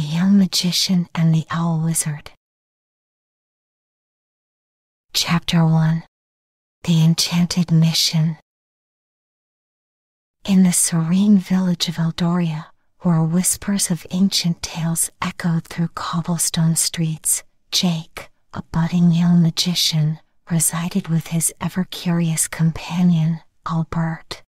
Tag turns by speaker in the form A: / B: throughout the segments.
A: Young Magician and the Owl Wizard. Chapter 1 The Enchanted Mission. In the serene village of Eldoria, where whispers of ancient tales echoed through cobblestone streets, Jake, a budding young magician, resided with his ever curious companion, Owlbert.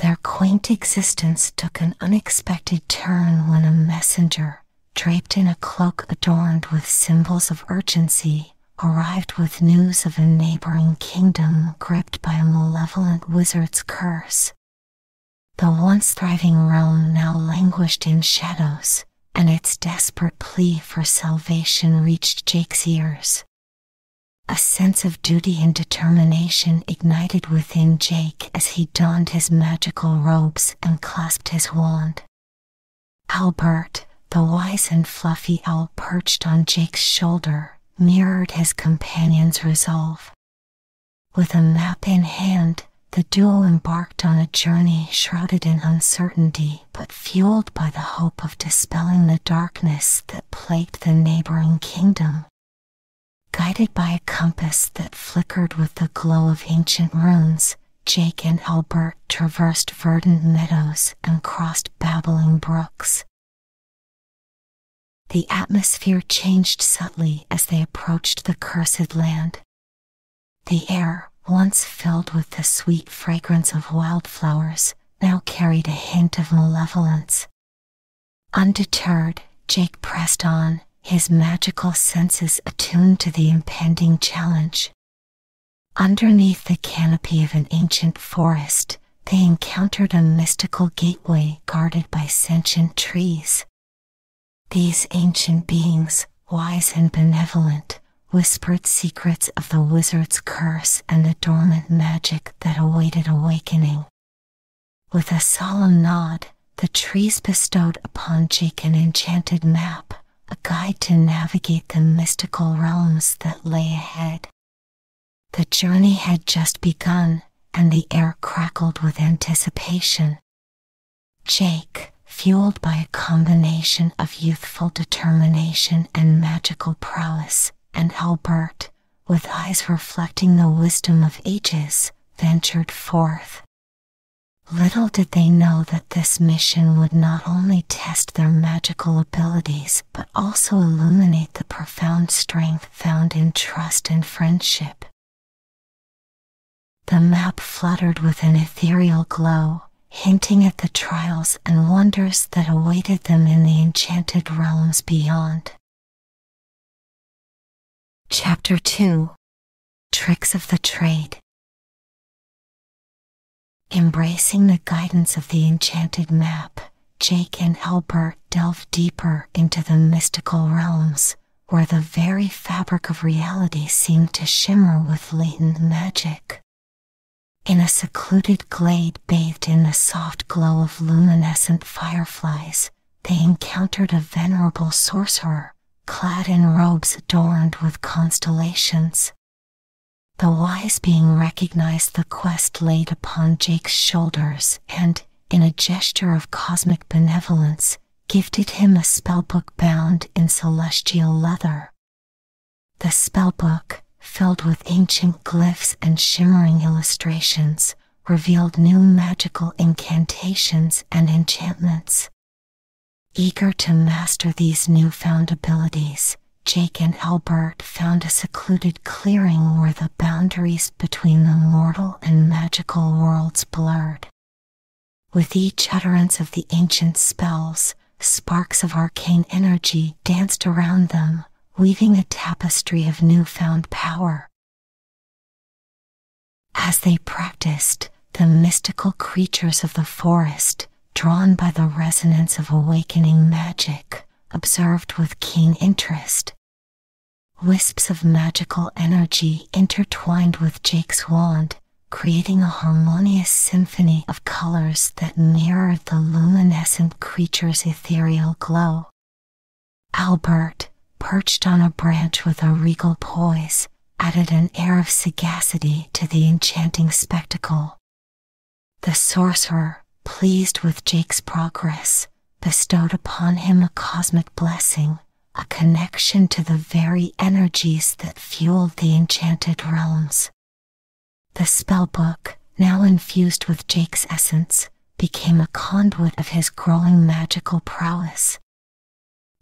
A: Their quaint existence took an unexpected turn when a messenger, draped in a cloak adorned with symbols of urgency, arrived with news of a neighboring kingdom gripped by a malevolent wizard's curse. The once thriving realm now languished in shadows, and its desperate plea for salvation reached Jake's ears. A sense of duty and determination ignited within Jake as he donned his magical robes and clasped his wand. Owlbert, the wise and fluffy owl perched on Jake's shoulder, mirrored his companion's resolve. With a map in hand, the duo embarked on a journey shrouded in uncertainty but fueled by the hope of dispelling the darkness that plagued the neighboring kingdom. Guided by a compass that flickered with the glow of ancient runes, Jake and Owlbert traversed verdant meadows and crossed babbling brooks. The atmosphere changed subtly as they approached the cursed land. The air, once filled with the sweet fragrance of wildflowers, now carried a hint of malevolence. Undeterred, Jake pressed on, his magical senses attuned to the impending challenge. Underneath the canopy of an ancient forest, they encountered a mystical gateway guarded by sentient trees. These ancient beings, wise and benevolent, whispered secrets of the wizard's curse and the dormant magic that awaited awakening. With a solemn nod, the trees bestowed upon Jake an enchanted map, a guide to navigate the mystical realms that lay ahead. The journey had just begun, and the air crackled with anticipation. Jake, fueled by a combination of youthful determination and magical prowess, and Owlbert, with eyes reflecting the wisdom of ages, ventured forth. Little did they know that this mission would not only test their magical abilities but also illuminate the profound strength found in trust and friendship. The map fluttered with an ethereal glow, hinting at the trials and wonders that awaited them in the enchanted realms beyond. Chapter 2 Tricks of the Trade Embracing the guidance of the enchanted map, Jake and Owlbert delve deeper into the mystical realms, where the very fabric of reality seemed to shimmer with latent magic. In a secluded glade bathed in the soft glow of luminescent fireflies, they encountered a venerable sorcerer, clad in robes adorned with constellations. The wise being recognized the quest laid upon Jake's shoulders and, in a gesture of cosmic benevolence, gifted him a spellbook bound in celestial leather. The spellbook, filled with ancient glyphs and shimmering illustrations, revealed new magical incantations and enchantments. Eager to master these newfound abilities, Jake and Owlbert found a secluded clearing where the boundaries between the mortal and magical worlds blurred. With each utterance of the ancient spells, sparks of arcane energy danced around them, weaving a tapestry of newfound power. As they practiced, the mystical creatures of the forest, drawn by the resonance of awakening magic, observed with keen interest. Wisps of magical energy intertwined with Jake's wand, creating a harmonious symphony of colors that mirrored the luminescent creature's ethereal glow. Owlbert, perched on a branch with a regal poise, added an air of sagacity to the enchanting spectacle. The sorcerer, pleased with Jake's progress, bestowed upon him a cosmic blessing, a connection to the very energies that fueled the enchanted realms. The spellbook, now infused with Jake's essence, became a conduit of his growing magical prowess.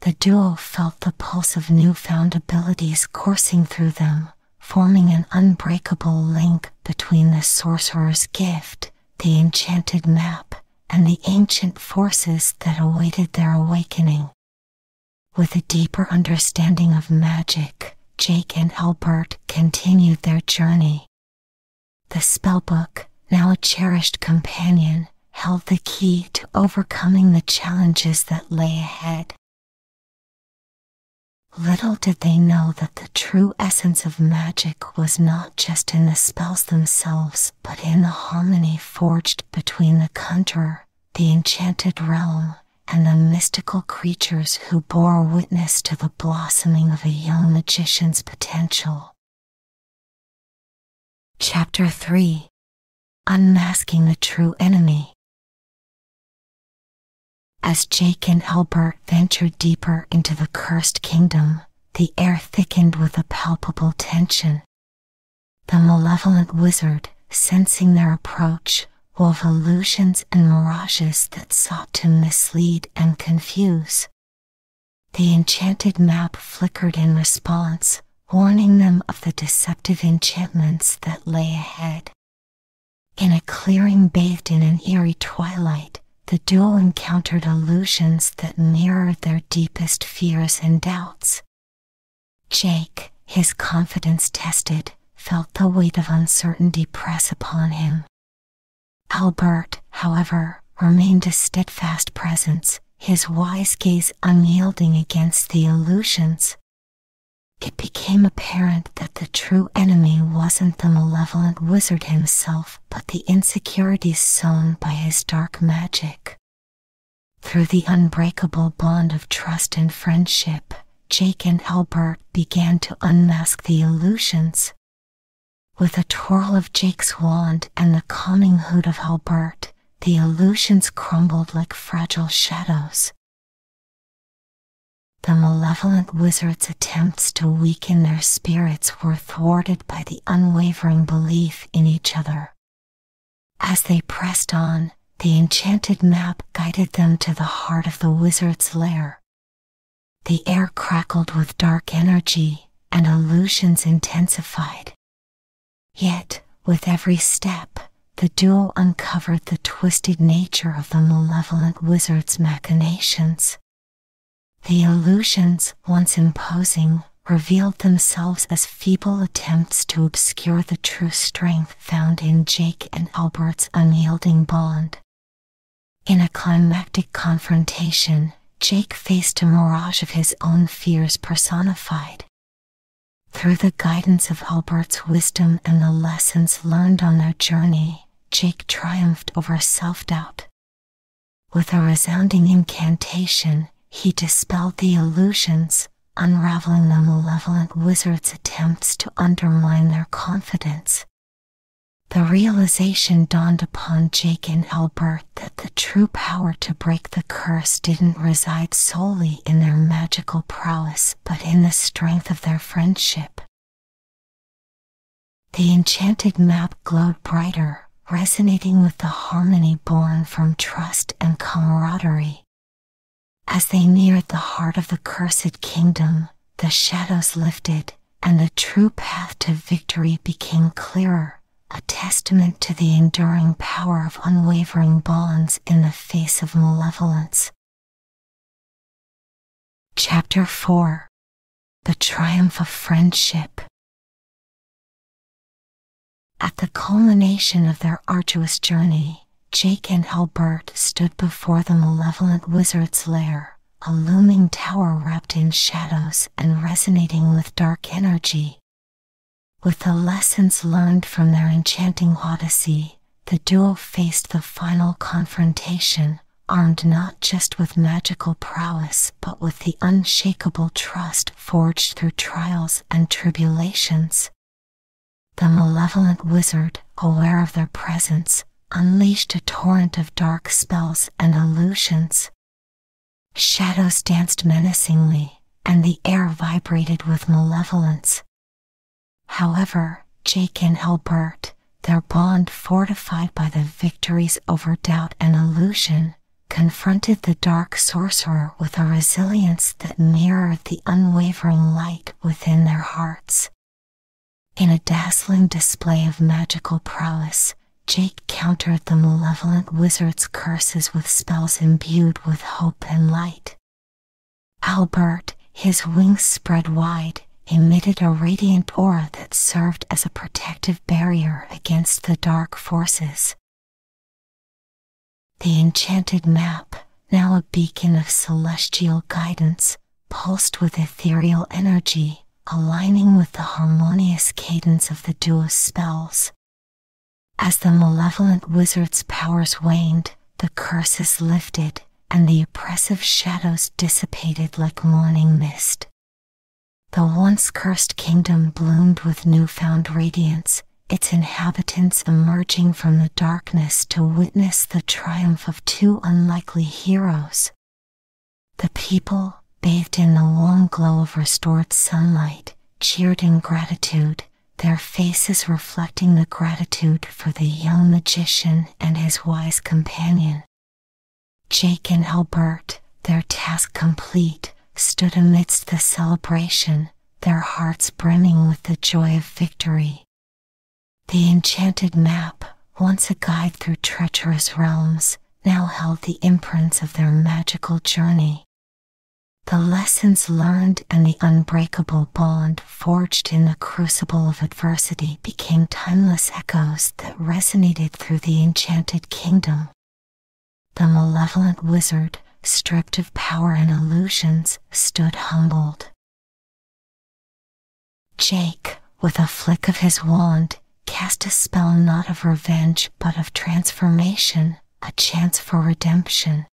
A: The duo felt the pulse of newfound abilities coursing through them, forming an unbreakable link between the sorcerer's gift, the enchanted map, and the ancient forces that awaited their awakening. With a deeper understanding of magic, Jake and Owlbert continued their journey. The spellbook, now a cherished companion, held the key to overcoming the challenges that lay ahead. Little did they know that the true essence of magic was not just in the spells themselves, but in the harmony forged between the conjurer, the enchanted realm, and the mystical creatures who bore witness to the blossoming of a young magician's potential. Chapter 3 Unmasking the True Enemy As Jake and Owlbert ventured deeper into the cursed kingdom, the air thickened with a palpable tension. The malevolent wizard, sensing their approach, wove illusions and mirages that sought to mislead and confuse. The enchanted map flickered in response, warning them of the deceptive enchantments that lay ahead. In a clearing bathed in an eerie twilight, the duo encountered illusions that mirrored their deepest fears and doubts. Jake, his confidence tested, felt the weight of uncertainty press upon him. Owlbert, however, remained a steadfast presence, his wise gaze unyielding against the illusions it became apparent that the true enemy wasn't the malevolent wizard himself, but the insecurities sown by his dark magic. Through the unbreakable bond of trust and friendship, Jake and Owlbert began to unmask the illusions. With a twirl of Jake's wand and the calming hoot of Owlbert, the illusions crumbled like fragile shadows, the malevolent wizard's attempts to weaken their spirits were thwarted by the unwavering belief in each other. As they pressed on, the enchanted map guided them to the heart of the wizard's lair. The air crackled with dark energy, and illusions intensified. Yet, with every step, the duo uncovered the twisted nature of the malevolent wizard's machinations. The illusions, once imposing, revealed themselves as feeble attempts to obscure the true strength found in Jake and Owlbert's unyielding bond. In a climactic confrontation, Jake faced a mirage of his own fears personified. Through the guidance of Owlbert's wisdom and the lessons learned on their journey, Jake triumphed over self doubt. With a resounding incantation, he dispelled the illusions, unraveling the malevolent wizard's attempts to undermine their confidence. The realization dawned upon Jake and Owlbert that the true power to break the curse didn't reside solely in their magical prowess but in the strength of their friendship. The enchanted map glowed brighter, resonating with the harmony born from trust and camaraderie. As they neared the heart of the cursed kingdom, the shadows lifted, and the true path to victory became clearer, a testament to the enduring power of unwavering bonds in the face of malevolence. Chapter 4 The Triumph of Friendship At the culmination of their arduous journey, Jake and Owlbert stood before the malevolent wizard's lair, a looming tower wrapped in shadows and resonating with dark energy. With the lessons learned from their enchanting odyssey, the duo faced the final confrontation, armed not just with magical prowess but with the unshakable trust forged through trials and tribulations. The malevolent wizard, aware of their presence, unleashed a torrent of dark spells and illusions. Shadows danced menacingly, and the air vibrated with malevolence. However, Jake and Owlbert, their bond fortified by the victories over doubt and illusion, confronted the dark sorcerer with a resilience that mirrored the unwavering light within their hearts. In a dazzling display of magical prowess, Jake countered the malevolent wizard's curses with spells imbued with hope and light. Owlbert, his wings spread wide, emitted a radiant aura that served as a protective barrier against the dark forces. The enchanted map, now a beacon of celestial guidance, pulsed with ethereal energy, aligning with the harmonious cadence of the duo's spells. As the malevolent wizard's powers waned, the curses lifted, and the oppressive shadows dissipated like morning mist. The once cursed kingdom bloomed with newfound radiance, its inhabitants emerging from the darkness to witness the triumph of two unlikely heroes. The people, bathed in the warm glow of restored sunlight, cheered in gratitude, their faces reflecting the gratitude for the young magician and his wise companion. Jake and Owlbert, their task complete, stood amidst the celebration, their hearts brimming with the joy of victory. The enchanted map, once a guide through treacherous realms, now held the imprints of their magical journey. The lessons learned and the unbreakable bond forged in the crucible of adversity became timeless echoes that resonated through the enchanted kingdom. The malevolent wizard, stripped of power and illusions, stood humbled. Jake, with a flick of his wand, cast a spell not of revenge but of transformation, a chance for redemption.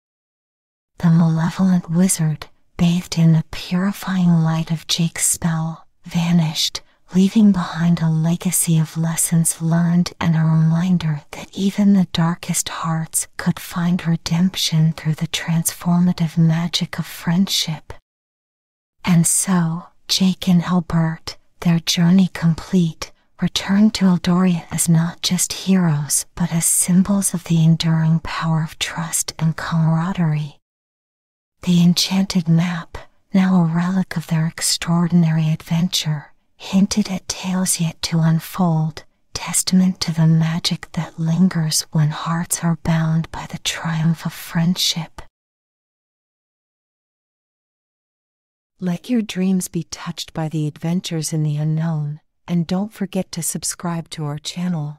A: The malevolent wizard, bathed in the purifying light of Jake's spell, vanished, leaving behind a legacy of lessons learned and a reminder that even the darkest hearts could find redemption through the transformative magic of friendship. And so, Jake and Owlbert, their journey complete, returned to Eldoria as not just heroes but as symbols of the enduring power of trust and camaraderie. The enchanted map, now a relic of their extraordinary adventure, hinted at tales yet to unfold, testament to the magic that lingers when hearts are bound by the triumph of friendship. Let your dreams be touched by the adventures in the unknown, and don't forget to subscribe to our channel.